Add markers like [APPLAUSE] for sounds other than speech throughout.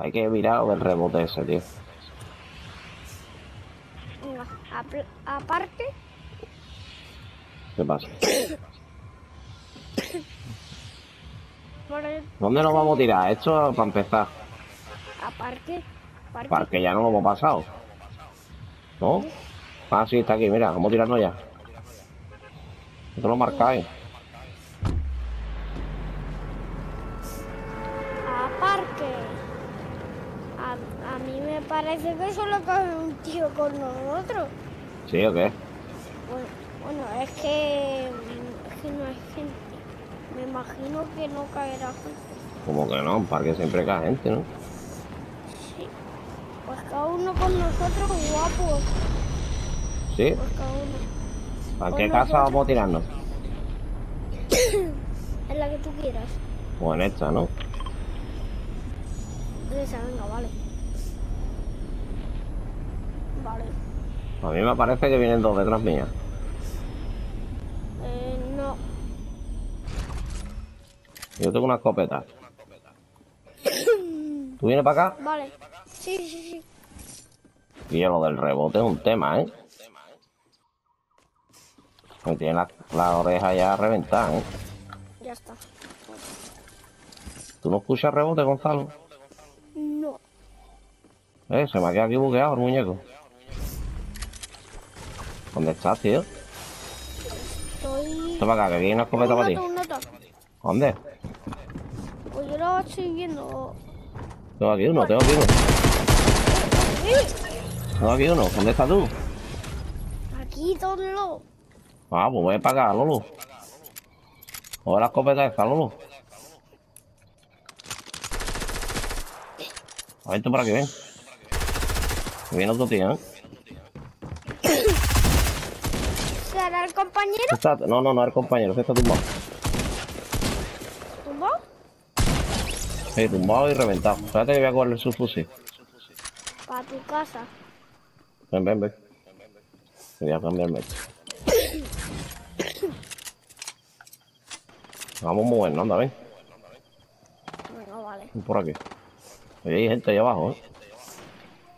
Hay que mirar del rebote ese, tío. Venga, aparte. ¿Qué pasa? ¿Dónde nos vamos a tirar? Esto para empezar. ¿A parque? Parque ya no lo hemos pasado. ¿No? Ah, sí, está aquí, mira, vamos a tirarnos ya. Esto lo marcáis parque. A, a mí me parece que solo cabe un tío con nosotros. ¿Sí o qué? Bueno, bueno es que, es que no hay gente. Me imagino que no caerá gente. Como que no, en parque siempre cae gente, ¿no? Sí. Pues cada uno con nosotros guapos. ¿Sí? Pues cada uno. ¿A qué casa vamos a tirarnos? [COUGHS] en la que tú quieras. O en esta, ¿no? Venga, vale. Vale. A mí me parece que vienen dos detrás mías. Yo tengo una escopeta. ¿Tú vienes para acá? Vale. Sí, sí, sí. Y lo del rebote es un tema, ¿eh? Me tiene la, la oreja ya reventada, ¿eh? Ya está. ¿Tú no escuchas rebote, Gonzalo? Eh, se me ha quedado aquí bugueado el muñeco. ¿Dónde estás, tío? Estoy... Toma acá, que aquí hay una escopeta para ti. ¿Dónde? Pues yo lo estoy viendo. Tengo aquí uno, tengo aquí uno. Tengo aquí uno. ¿Dónde estás tú? Aquí, Lolo. Ah, pues voy para acá, Lolo. O la escopeta esta, Lolo. Vente por aquí, ven. Viene otro tío, ¿eh? ¿Será el compañero? No, no, no, el compañero, se está tumbado. Sí, tumbado y reventado. Espérate que voy a cogerle su fusil. Para tu casa. Ven, ven, ven. Voy a cambiarme esto. Vamos muy bueno, anda, ven. Venga, vale. Por aquí. Ahí hay gente ahí abajo, ¿eh?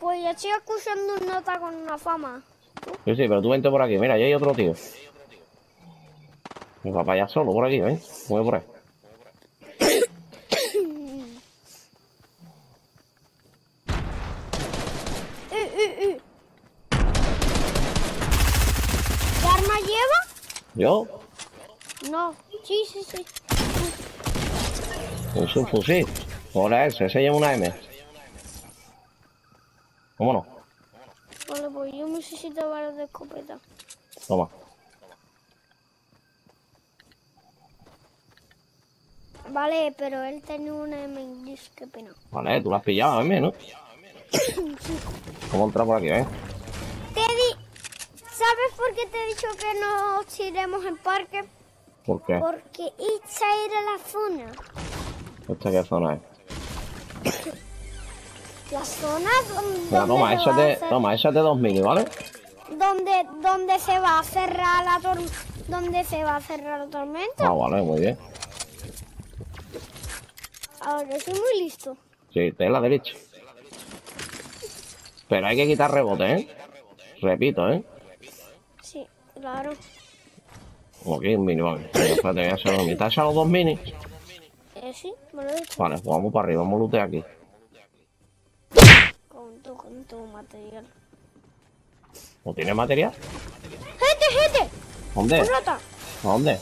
Pues ya estoy escuchando un nota con una fama. Sí, sí, pero tú vente por aquí. Mira, ahí hay otro tío. Mi papá ya solo por aquí, ¿ven? Mueve por ahí. [COUGHS] ¿Yo? No, sí, sí, sí. Un subfusil. Hola, ese, ese lleva una M. ¿Cómo no? Vale, pues yo necesito balas de escopeta. Toma. Vale, pero él tiene una M qué pena. Vale, tú la has pillado, M, ¿no? sí. [COUGHS] ¿Cómo entrar por aquí, eh? ¿Sabes por qué te he dicho que nos iremos en parque? ¿Por qué? Porque esta era la zona. ¿Esta qué zona es? [COUGHS] la zona donde. Mira, toma, eso de, toma, de 2000, ¿vale? Donde, donde se va a cerrar la tormenta. Donde se va a cerrar la tormenta. Ah, vale, muy bien. Ahora estoy muy listo. Sí, te la derecha. Pero hay que quitar rebote, ¿eh? Repito, ¿eh? Claro. Aquí un mini, vale. Espérate, voy a hacer la mitad. los dos minis? Eh, sí, me lo he dicho. Vale, pues vamos para arriba, vamos a lootear aquí. Con tu material. ¿No tiene material? ¡Gente, gente! ¿Dónde? ¿A dónde?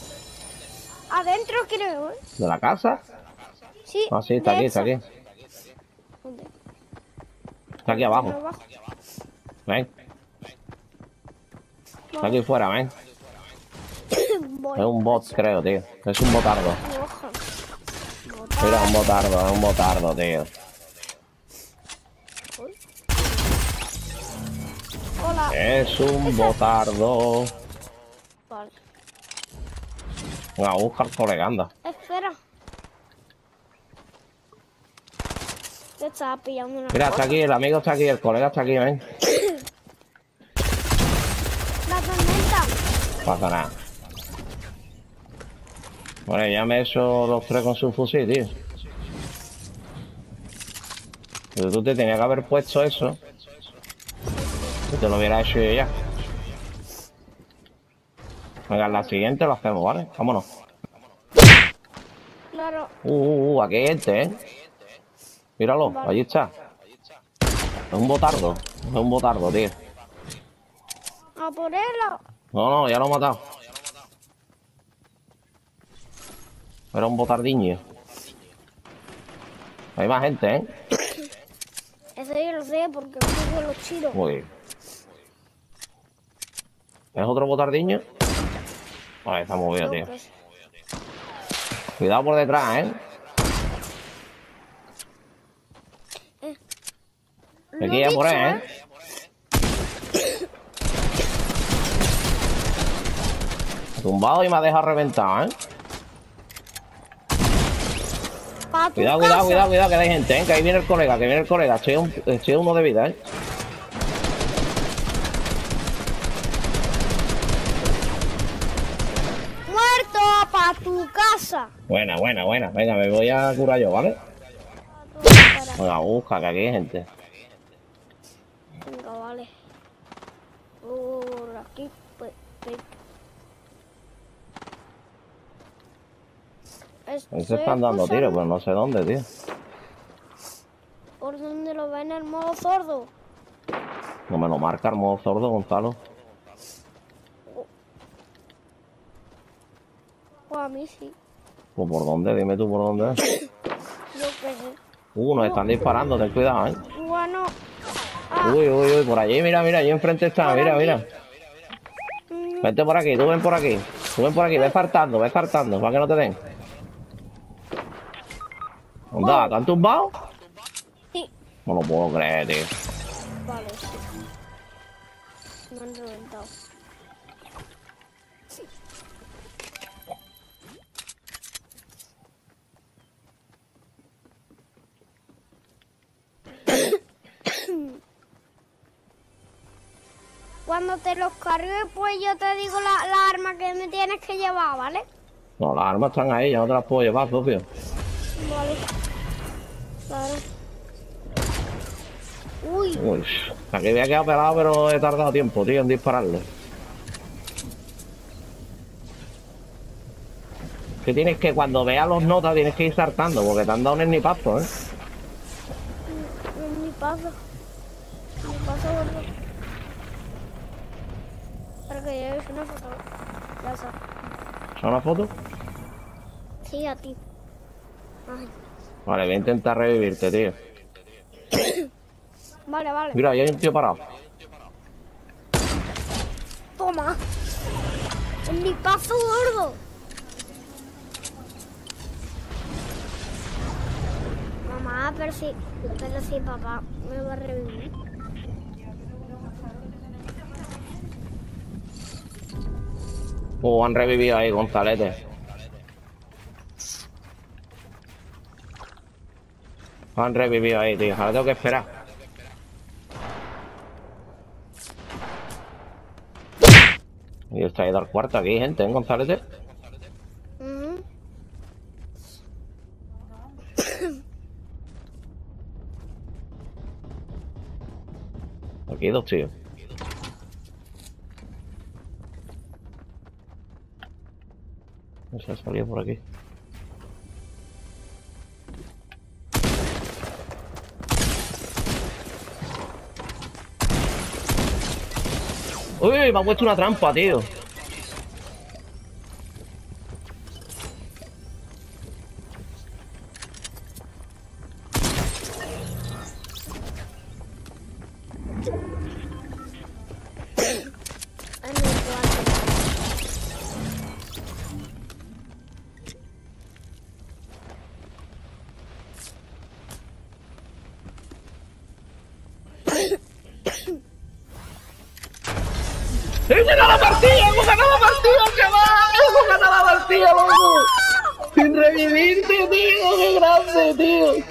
Adentro creo, ¿eh? ¿De la casa? Sí. Ah, sí, está aquí, está aquí. ¿Dónde? Está aquí abajo. Ven. Está aquí fuera, ven. [COUGHS] Es un bot, creo, tío. Es un botardo. Mira, un botardo, es un botardo, tío. Hola. Es un botardo. Vale. Voy a buscar coleganda. Espera. Te estaba pillando una Mira, está aquí, el amigo está aquí, el colega está aquí, ven. [COUGHS] pasa nada. Bueno, ya me he hecho los tres con su fusil, tío. Pero tú te tenías que haber puesto eso. Que te lo hubiera hecho yo ya. Venga, en la siguiente lo hacemos, ¿vale? Vámonos. Claro. Uh, uh, uh, aquí hay gente, ¿eh? Míralo, Vale. allí está. Es un botardo. Es un botardo, tío. A por él. No, no, ya lo he matado. Era un botardiño. Hay más gente, ¿eh? Eso yo lo sé porque con los chiros. Uy. ¿Es otro botardiño? Ay, está movido, tío. Cuidado por detrás, ¿eh? Lo Aquí ya por ahí, dicho, ¿eh? Tumbado y me ha dejado reventado, ¿eh? Cuidado, cuidado, cuidado, cuidado, que hay gente, ¿eh? Que ahí viene el colega, que viene el colega. Estoy, un, estoy uno de vida, ¿eh? Pa' tu casa. Buena, buena, buena. Venga, me voy a curar yo, ¿vale? Espera. Venga, busca, que aquí hay gente. Venga, vale. Por aquí, pues, perfecto. Ahí se Estoy están dando tiros, pero no sé dónde, tío. ¿Por dónde lo ven el modo sordo? No me lo marca el modo sordo, Gonzalo. A mí sí. Pues por dónde, dime tú por dónde. es. Yo qué sé. Uh, nos están disparando, ten cuidado, ¿eh? Bueno. Ah, Uy, uy, uy, por allí, mira, mira, allí enfrente está, mira, mira. mm, Vente por aquí, tú ven por aquí. Tú ven por aquí, ve saltando, ve saltando, para que no te den. Anda, ¿te han tumbado? sí. No lo puedo creer, tío. Vale. Me han reventado. Cuando te los cargue, pues yo te digo la, la arma que me tienes que llevar, ¿vale? No, las armas están ahí, ya no te las puedo llevar, socio. Vale. Claro. Uy, Uy, aquí había quedado pelado, pero he tardado tiempo, tío, en dispararle. Que tienes que, cuando veas los notas, tienes que ir saltando, porque te han dado un esnipazo, ¿eh? mi paso. Mi paso, que lleves una foto. Ya. ¿Es una foto? Sí, a ti. Ay. Vale, voy a intentar revivirte, tío. [COUGHS] Vale, vale. Mira, ahí hay un tío parado. Toma. En mi paso gordo. Mamá, pero sí, pero sí, papá me va a revivir. Oh, han revivido ahí, Gonzalete. Han revivido ahí, tío. Ahora tengo que esperar. Y está ahí al cuarto aquí, gente, en Gonzalete. Ujú. Aquí hay dos tíos. No se salido por aquí. Uy, me ha puesto una trampa, tío. La partida, chaval! ¡Hemos ganado la partida, loco! ¡Sin revivirte, tío! ¡Qué grande, tío!